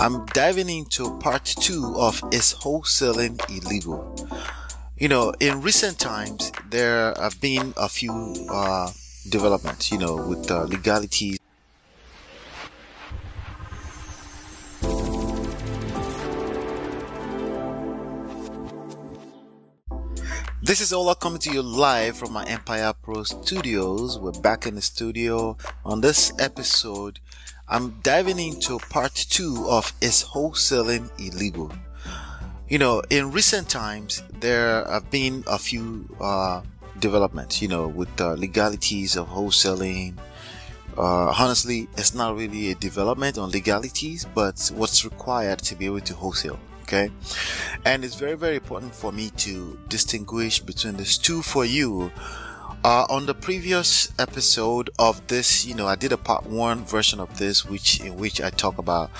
I'm diving into part two of Is Wholesaling Illegal? You know, in recent times, there have been a few uh, developments, you know, with uh, legalities. This is Ola coming to you live from my Empire Pro studios. We're back in the studio. On this episode, I'm diving into part two of Is Wholesaling Illegal? You know, in recent times, there have been a few uh, developments, you know, with the legalities of wholesaling. Uh, honestly, it's not really a development on legalities, but what's required to be able to wholesale okay and it's very very important for me to distinguish between these two for you uh, on the previous episode of this you know i did a part one version of this which in which i talk about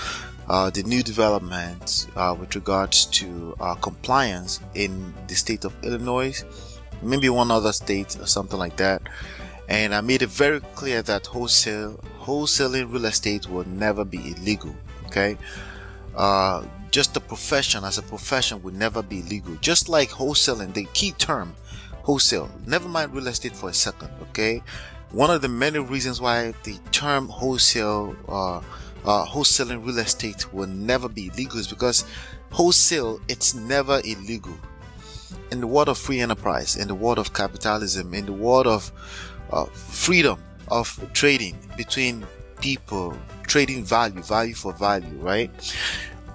uh, the new developments uh, with regards to uh, compliance in the state of illinois maybe one other state or something like that and i made it very clear that wholesale wholesaling real estate will never be illegal okay uh, just the profession as a profession would never be legal. Just like wholesaling, the key term, wholesale. Never mind real estate for a second, okay? One of the many reasons why the term wholesale, uh, uh, wholesaling real estate will never be illegal is because wholesale, it's never illegal. In the world of free enterprise, in the world of capitalism, in the world of uh, freedom of trading between people, trading value, value for value, right?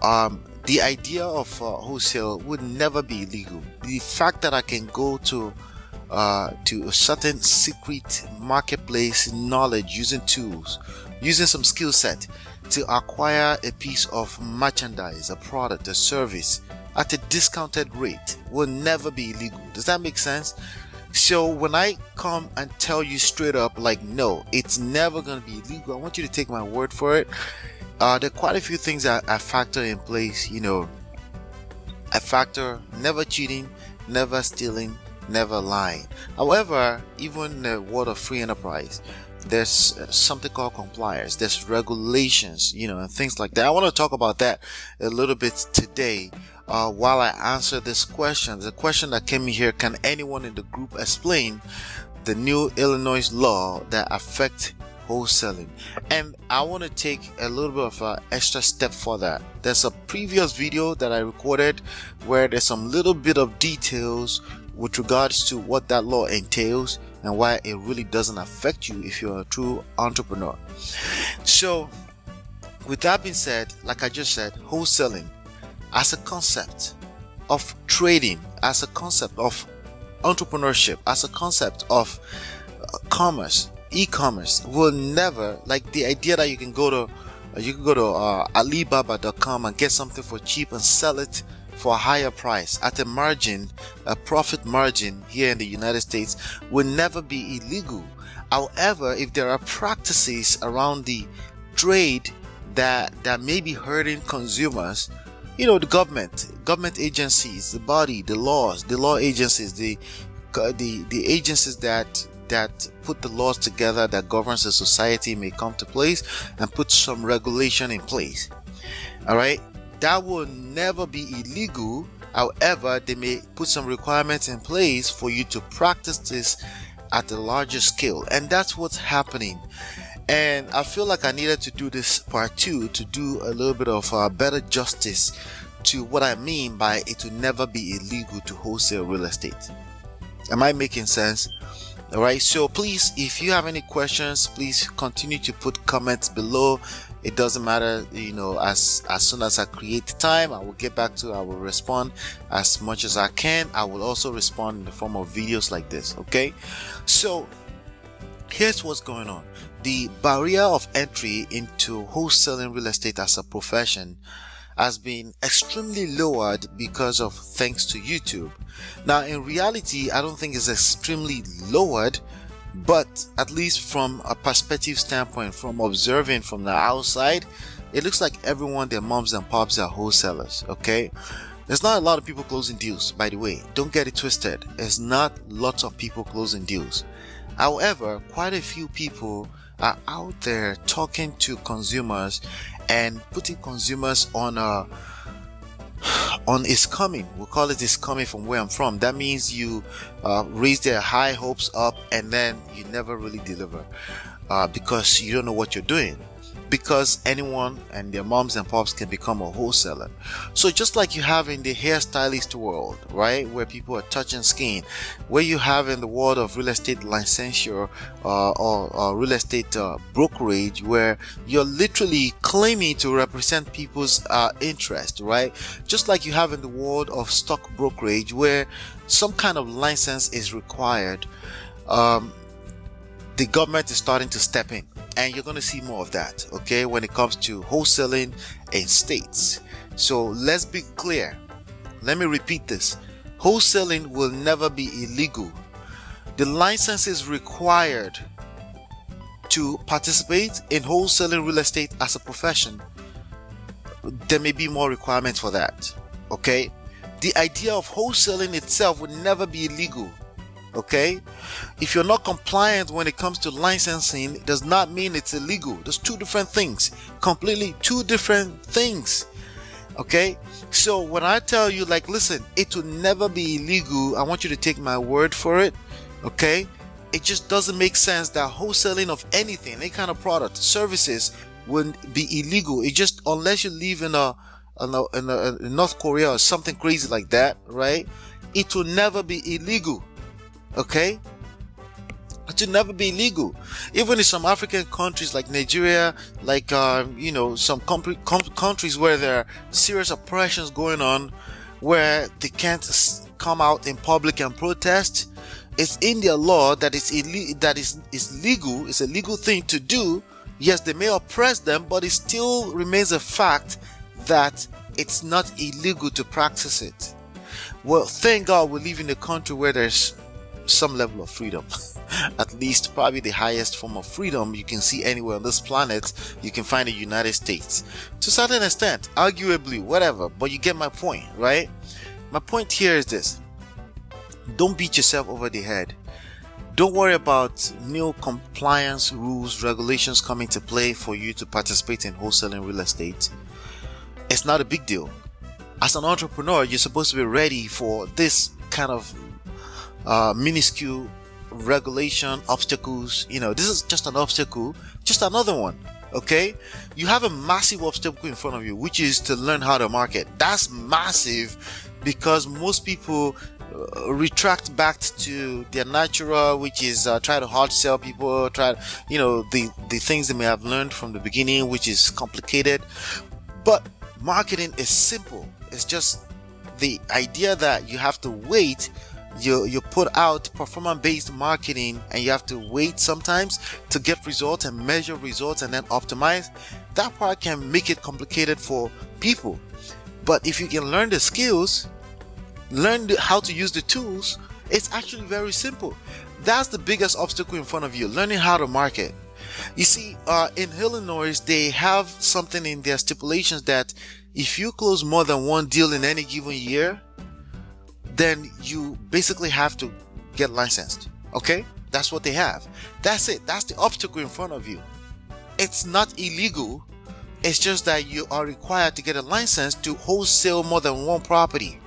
um, the idea of uh, wholesale would never be illegal. The fact that I can go to uh, to a certain secret marketplace knowledge using tools, using some skill set to acquire a piece of merchandise, a product, a service at a discounted rate will never be illegal. Does that make sense? So when I come and tell you straight up, like, no, it's never going to be illegal, I want you to take my word for it uh, there are quite a few things that I factor in place. You know, I factor never cheating, never stealing, never lying. However, even the world of free enterprise, there's uh, something called compliance. There's regulations, you know, and things like that. I want to talk about that a little bit today. Uh, while I answer this question, the question that came here: Can anyone in the group explain the new Illinois law that affect wholesaling. And i want to take a little bit of an extra step for that. There's a previous video that i recorded where there's some little bit of details with regards to what that law entails and why it really doesn't affect you if you're a true entrepreneur. So with that being said like i just said wholesaling as a concept of trading as a concept of entrepreneurship as a concept of uh, commerce e-commerce will never like the idea that you can go to uh, you can go to uh, alibaba.com and get something for cheap and sell it for a higher price at a margin a profit margin here in the united states will never be illegal. However if there are practices around the trade that that may be hurting consumers you know the government government agencies the body the laws the law agencies the the the agencies that that put the laws together that governs a society may come to place and put some regulation in place. All right, that will never be illegal. However, they may put some requirements in place for you to practice this at a larger scale, and that's what's happening. And I feel like I needed to do this part two to do a little bit of uh, better justice to what I mean by it will never be illegal to wholesale real estate. Am I making sense? All right so please if you have any questions please continue to put comments below. It doesn't matter you know as as soon as i create time i will get back to i will respond as much as i can. I will also respond in the form of videos like this okay? So here's what's going on. The barrier of entry into wholesaling real estate as a profession has been extremely lowered because of thanks to YouTube. Now, in reality, I don't think it's extremely lowered, but at least from a perspective standpoint, from observing from the outside, it looks like everyone, their moms and pops are wholesalers. Okay. There's not a lot of people closing deals, by the way. Don't get it twisted. There's not lots of people closing deals. However, quite a few people are out there talking to consumers and putting consumers on a on is coming. We call it is coming from where I'm from. That means you uh, raise their high hopes up and then you never really deliver uh, because you don't know what you're doing because anyone and their moms and pops can become a wholesaler. So just like you have in the hairstylist world, right, where people are touching skin, where you have in the world of real estate licensure uh, or, or, real estate uh, brokerage, where you're literally claiming to represent people's uh, interest, right? Just like you have in the world of stock brokerage, where some kind of license is required. Um, the government is starting to step in and you're going to see more of that okay when it comes to wholesaling in states. So let's be clear. Let me repeat this. Wholesaling will never be illegal. The license is required to participate in wholesaling real estate as a profession. There may be more requirements for that okay? The idea of wholesaling itself would never be illegal okay? If you're not compliant when it comes to licensing it does not mean it's illegal. There's two different things completely two different things okay? So when i tell you like listen it will never be illegal i want you to take my word for it okay? It just doesn't make sense that wholesaling of anything any kind of product services would be illegal. It just unless you live in a in, a, in, a, in north korea or something crazy like that right? It will never be illegal okay? It should never be legal. Even in some african countries like nigeria like um, you know some countries where there are serious oppressions going on where they can't come out in public and protest it's in their law that it's ille- that is is legal it's a legal thing to do. Yes they may oppress them but it still remains a fact that it's not illegal to practice it. Well thank god we live in a country where there's some level of freedom. At least, probably the highest form of freedom you can see anywhere on this planet, you can find the United States. To a certain extent, arguably, whatever, but you get my point, right? My point here is this don't beat yourself over the head. Don't worry about new compliance rules, regulations coming to play for you to participate in wholesaling real estate. It's not a big deal. As an entrepreneur, you're supposed to be ready for this kind of uh, minuscule regulation obstacles you know this is just an obstacle just another one okay? You have a massive obstacle in front of you which is to learn how to market. That's massive because most people uh, retract back to their natural which is uh, try to hard sell people try you know the the things they may have learned from the beginning which is complicated. But marketing is simple. It's just the idea that you have to wait you you put out performance based marketing and you have to wait sometimes to get results and measure results and then optimize that part can make it complicated for people. But if you can learn the skills learn the, how to use the tools it's actually very simple. That's the biggest obstacle in front of you learning how to market. You see uh, in illinois they have something in their stipulations that if you close more than one deal in any given year then you basically have to get licensed. Okay? That's what they have. That's it. That's the obstacle in front of you. It's not illegal. It's just that you are required to get a license to wholesale more than one property.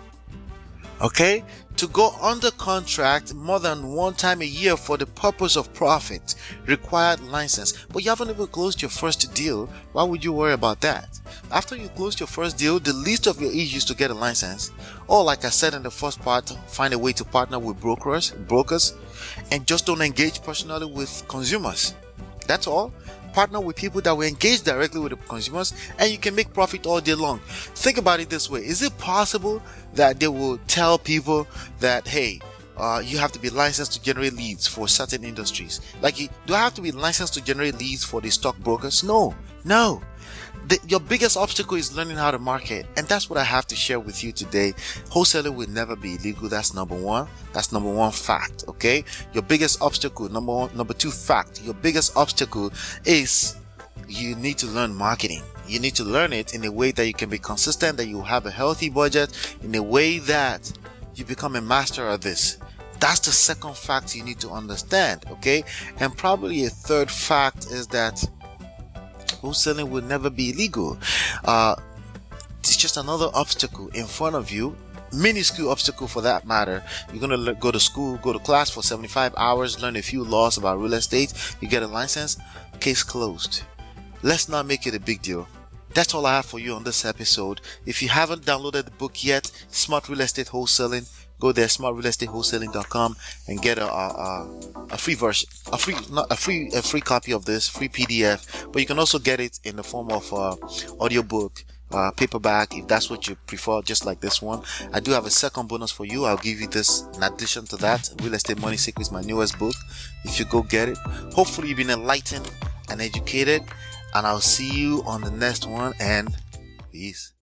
Okay? To go under contract more than one time a year for the purpose of profit required license. But you haven't even closed your first deal. Why would you worry about that? After you close your first deal the least of your issues to get a license. Or like i said in the first part find a way to partner with brokers brokers and just don't engage personally with consumers. That's all partner with people that will engage directly with the consumers and you can make profit all day long. Think about it this way. Is it possible that they will tell people that, hey, uh, you have to be licensed to generate leads for certain industries? Like, do I have to be licensed to generate leads for the stockbrokers? No, no the, your biggest obstacle is learning how to market. And that's what I have to share with you today. Wholesaling will never be illegal. That's number one. That's number one fact. Okay. Your biggest obstacle, number one, number two fact, your biggest obstacle is you need to learn marketing. You need to learn it in a way that you can be consistent, that you have a healthy budget, in a way that you become a master of this. That's the second fact you need to understand. Okay. And probably a third fact is that Wholesaling will never be illegal. Uh, it's just another obstacle in front of you minuscule obstacle for that matter. You're gonna go to school, go to class for 75 hours, learn a few laws about real estate, you get a license, case closed. Let's not make it a big deal. That's all I have for you on this episode. If you haven't downloaded the book yet, Smart Real Estate Wholesaling, go there, smartrealestatewholesaling.com and get a, a, a free version, a free, not a free, a free copy of this, free PDF, but you can also get it in the form of uh, audiobook uh, paperback if that's what you prefer just like this one. I do have a second bonus for you. I'll give you this in addition to that real estate money secrets my newest book. If you go get it hopefully you've been enlightened and educated and i'll see you on the next one and peace